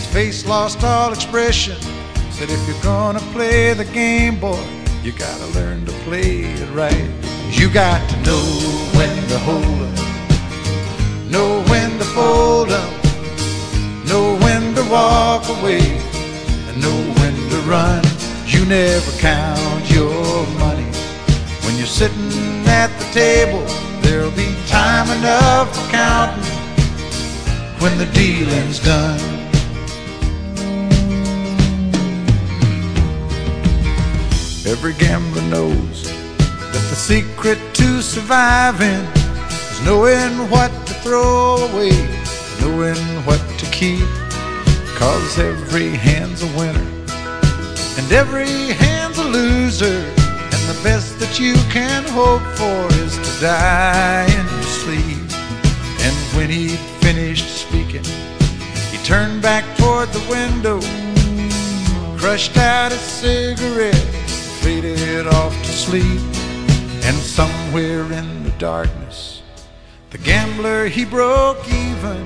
his face lost all expression. Said, if you're gonna play the game, boy, you gotta learn to play it right. You got to know when to hold 'em, know when to fold 'em, know when to walk away, and know when to run. You never count your money when you're sitting at the table. There'll be time enough for counting when the dealing's done. Every gambler knows that the secret to surviving is knowing what to throw away, knowing what to keep. Cause every hand's a winner, and every hand's a loser. And the best that you can hope for is to die in your sleep. And when he'd finished speaking, he turned back toward the window, crushed out his cigarette, faded off to sleep. And somewhere in the darkness, the gambler he broke even.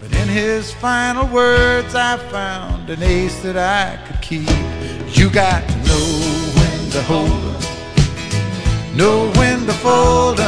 But in his final words, I found an ace that I could keep. You got to know when to hold 'em, know when to fold 'em,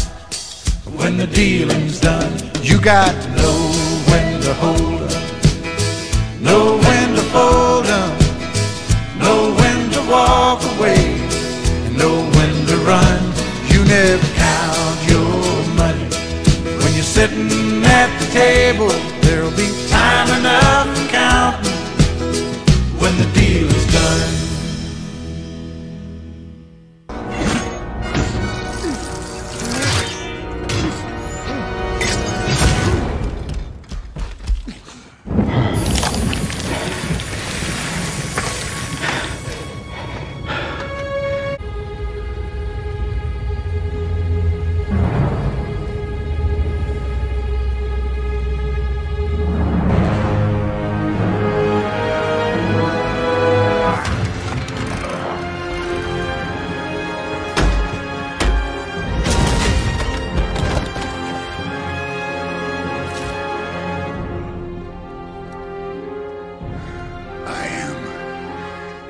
when the dealing's done. You got to know when to hold 'em, know when to fold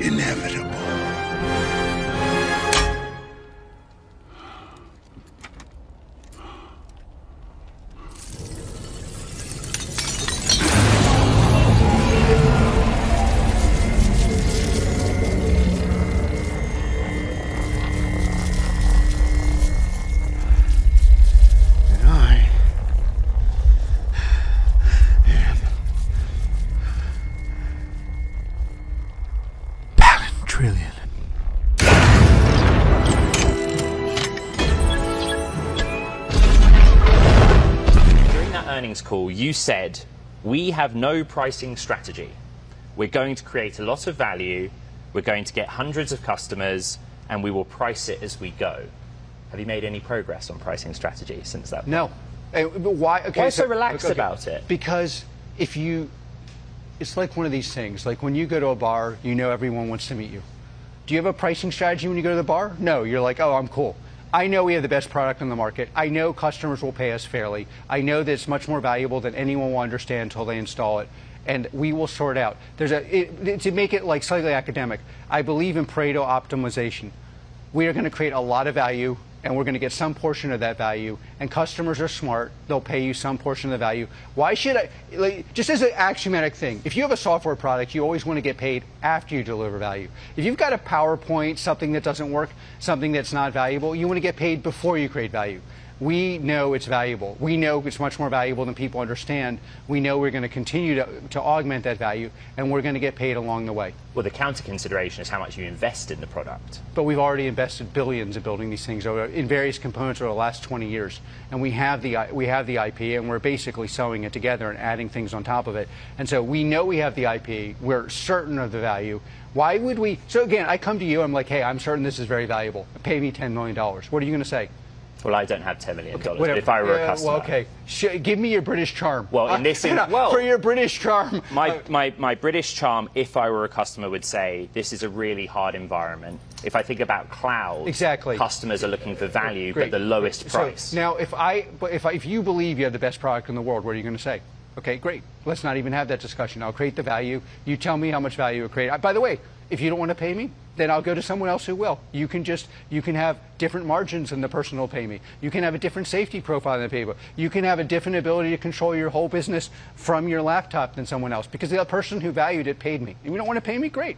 inevitable. Earnings call, you said, we have no pricing strategy. We're going to create a lot of value, we're going to get hundreds of customers, and we will price it as we go. Have you made any progress on pricing strategy since that? No. Uh, why? Okay, Why so relaxed about it? Because if you, it's like one of these things. Like when you go to a bar, you know everyone wants to meet you. Do you have a pricing strategy when you go to the bar? No, you're like, oh, I'm cool. I know we have the best product on the market. I know customers will pay us fairly. I know that it's much more valuable than anyone will understand until they install it. And we will sort out. There's a it, to make it like slightly academic. I believe in Pareto optimization. We are going to create a lot of value, and we're going to get some portion of that value. And customers are smart; they'll pay you some portion of the value. Why should I? Like, just as an axiomatic thing, if you have a software product, you always want to get paid after you deliver value. If you've got a PowerPoint, something that doesn't work, something that's not valuable, you want to get paid before you create value. We know it's valuable. We know it's much more valuable than people understand. We know we're going to continue to, to augment that value, and we're going to get paid along the way. Well, the counter consideration is how much you invest in the product. But we've already invested billions in building these things over, in various components over the last 20 years, and we have the we have the IP, and we're basically sewing it together and adding things on top of it. And so we know we have the IP. We're certain of the value. Why would we? So again, I come to you. I'm like, hey, I'm certain this is very valuable. Pay me 10 million dollars. What are you going to say? Well, I don't have $10 million. but if I were Yeah, a customer. well, okay. Sh- give me your British charm. Well, in this in- well- for your British charm. My, uh, my, my British charm, if I were a customer, would say this is a really hard environment. If I think about cloud, Exactly. customers are looking for value, Great. but the lowest So, price. now, if I, if I, if you believe you have the best product in the world, what are you going to say? Okay, great. Let's not even have that discussion. I'll create the value. You tell me how much value you create. I, by the way, if you don't want to pay me, then I'll go to someone else who will. You can just you can have different margins than the person who'll pay me. You can have a different safety profile than the people. You can have a different ability to control your whole business from your laptop than someone else because the person who valued it paid me. If you don't want to pay me, great.